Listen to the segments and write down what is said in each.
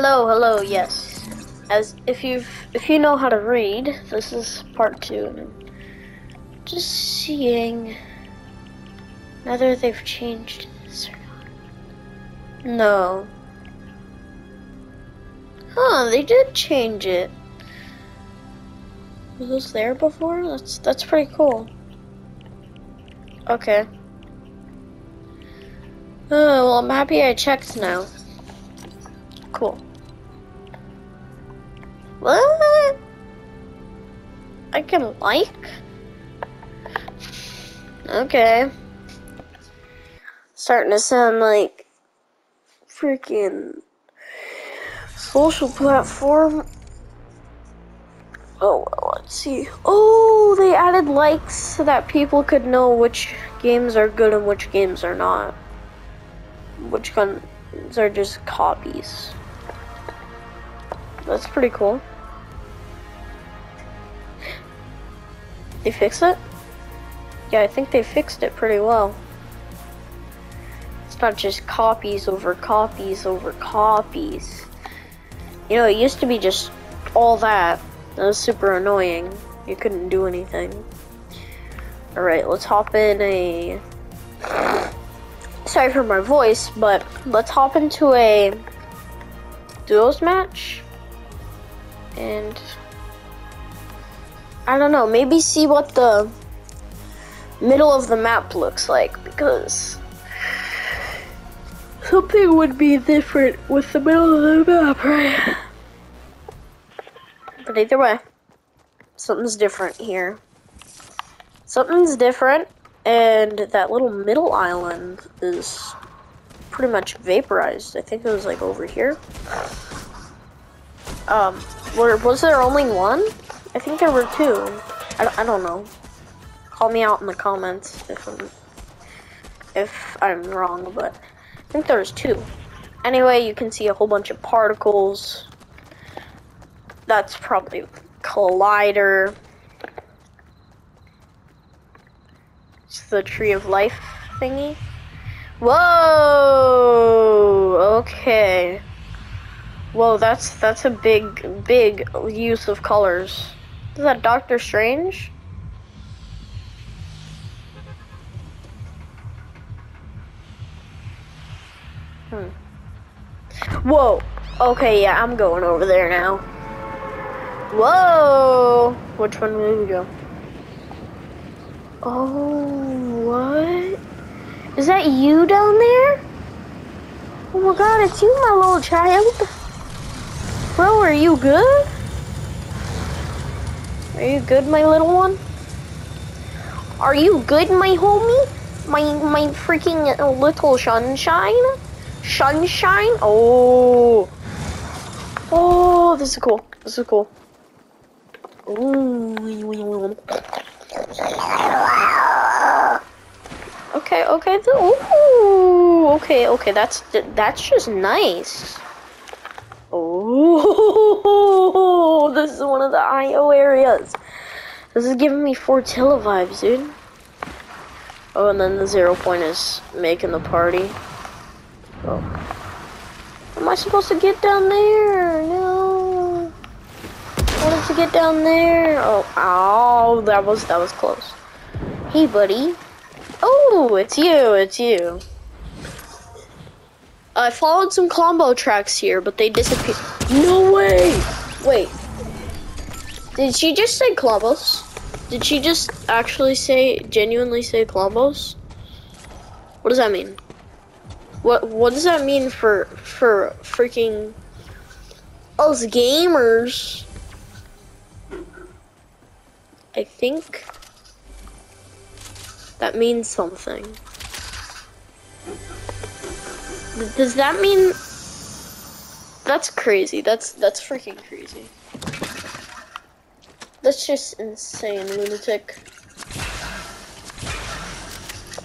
Hello, hello, yes. As if you've if you know how to read, this is part two. Just seeing whether they've changed this or not. No. Huh, they did change it. Was this there before? That's that's pretty cool. Okay. Oh, well, I'm happy I checked now. What? I can like? Okay. Starting to sound like freaking social platform. Oh, well, let's see. Oh, they added likes so that people could know which games are good and which games are not. Which ones are just copies. That's pretty cool. They fix it? Yeah, I think they fixed it pretty well. It's not just copies over copies over copies. You know, it used to be just all that. That was super annoying. You couldn't do anything. Alright, let's hop in a... Sorry for my voice, but let's hop into a duos match. And... I don't know, maybe see what the middle of the map looks like, because something would be different with the middle of the map, right? But either way, something's different here. Something's different, and that little middle island is pretty much vaporized. I think it was like over here. Um, were, was there only one? I think there were two. I, I don't know. Call me out in the comments if I'm if I'm wrong, but I think there's two. Anyway, you can see a whole bunch of particles. That's probably collider. It's the tree of life thingy. Whoa! Okay. Whoa, that's that's a big big use of colors. Is that Doctor Strange? Hmm. Whoa. Okay, yeah, I'm going over there now. Whoa. Which one will we go? Oh, what? Is that you down there? Oh my god, it's you, my little child. Bro, are you good? Are you good, my little one? Are you good, my homie? My my freaking uh, little sunshine? Sunshine? Oh. Oh, this is cool. This is cool. Ooh. Okay, okay. Ooh. Okay, okay. That's that's just nice. Oh, this is one of the IO areas. This is giving me Fortilla vibes, dude. Oh, and then the zero point is making the party. Oh. Am I supposed to get down there? No. I wanted to get down there. Oh, ow, that was, that was close. Hey, buddy. Oh, it's you, it's you. I followed some combo tracks here, but they disappeared. No way! Wait. Did she just say Columbus? Did she just actually say, genuinely say Columbus? What does that mean? What What does that mean for for freaking us gamers? I think that means something. Does that mean that's crazy? That's that's freaking crazy. That's just insane, lunatic.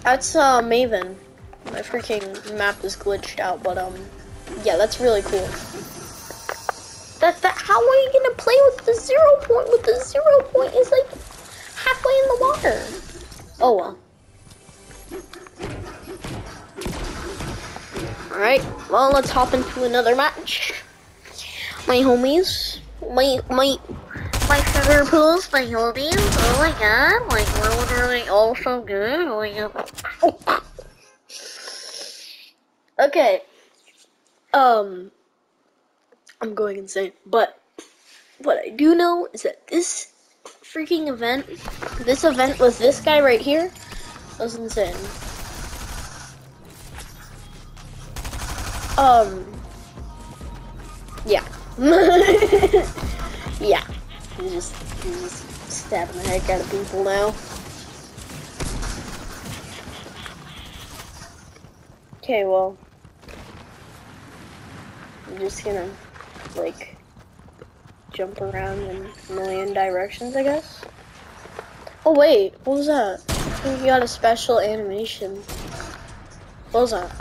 That's uh Maven. My freaking map is glitched out, but um yeah, that's really cool. That that how are you gonna play with the zero point with the zero point is like halfway in the water? Oh well. Alright, well, let's hop into another match. my homies, my my my sugar pools, my homies. Oh my god, like we're literally all so good. Oh my god. okay. Um, I'm going insane, but what I do know is that this freaking event, this event with this guy right here, was insane. Um, yeah. yeah. He's just, he's just stabbing the heck out of people now. Okay, well, I'm just gonna, like, jump around in a million directions, I guess. Oh wait, what was that? We got a special animation. What was that?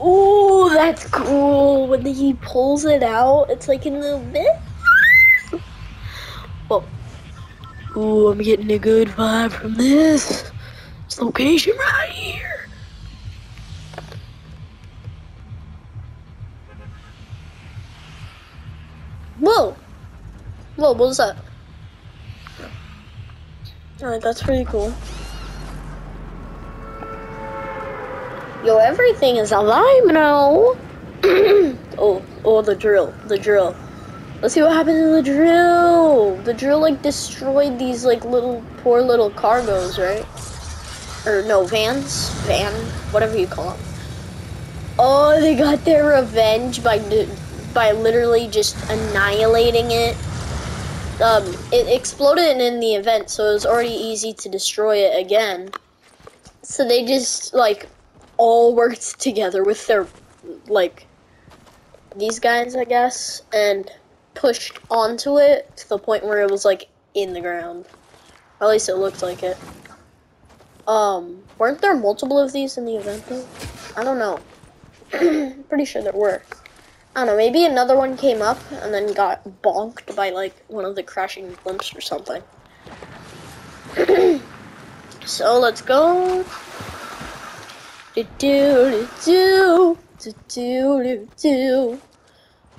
Ooh, that's cool. When he pulls it out, it's like in the bit. Well, oh. ooh, I'm getting a good vibe from this. This location right here. Whoa! Whoa, what was that? Alright, that's pretty cool. Yo, everything is alive now. oh, oh, the drill, the drill. Let's see what happened to the drill. The drill like destroyed these like little poor little cargos, right? Or no, vans, van, whatever you call them. Oh, they got their revenge by by literally just annihilating it. Um, it exploded in the event, so it was already easy to destroy it again. So they just like all worked together with their like these guys, I guess, and pushed onto it to the point where it was like in the ground. At least it looked like it. Um, weren't there multiple of these in the event though? I don't know. Pretty sure there were. I don't know, maybe another one came up and then got bonked by like one of the crashing blimps or something. so let's go. Do do do do do do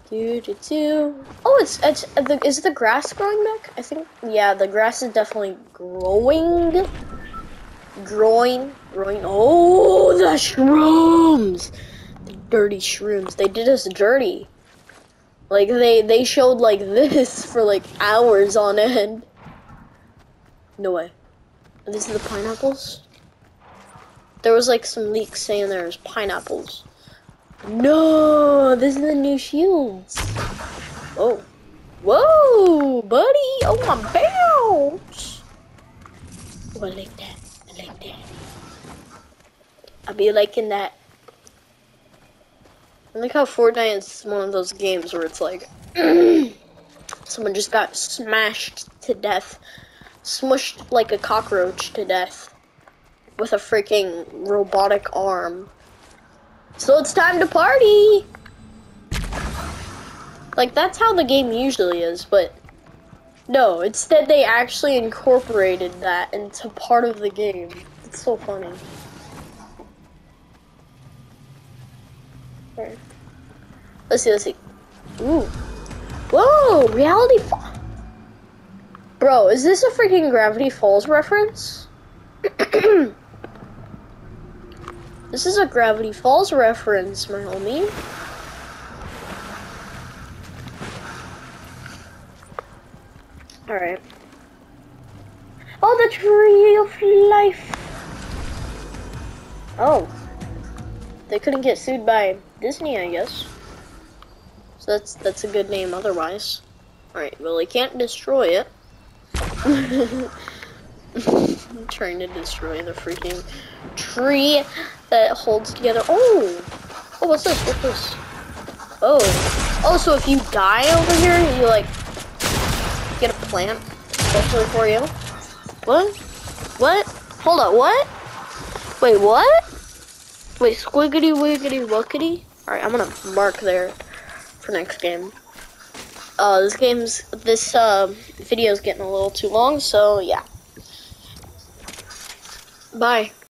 do do do. Oh, it's it's uh, the is the grass growing back? I think yeah, the grass is definitely growing. Growing, growing. Oh, the shrooms the dirty shrooms. They did us dirty. Like they they showed like this for like hours on end. No way. Are these the pineapples? There was like some leaks saying there's pineapples. No, this is the new shields. Oh. Whoa, buddy. Oh my bounce. Oh, I like that. I like that. I'll be liking that. I like how Fortnite is one of those games where it's like someone just got smashed to death, smushed like a cockroach to death with a freaking robotic arm. So it's time to party! Like, that's how the game usually is, but no, instead they actually incorporated that into part of the game. It's so funny. Let's see, let's see. Ooh. Whoa, reality fall. Bro, is this a freaking Gravity Falls reference? this is a Gravity Falls reference, my homie. Alright. Oh, the tree of life. Oh. They couldn't get sued by Disney, I guess. So that's that's a good name otherwise. Alright, well, he can't destroy it. I'm trying to destroy the freaking tree that holds together. Oh! Oh, what's this? What's this? Oh. Oh, so if you die over here, you, like, get a plant especially for you. What? What? Hold on, what? Wait, what? Wait, squiggity wiggity wuckity? Alright, I'm gonna mark there for next game. Uh, this game's, this, uh, video's getting a little too long, so yeah. Bye.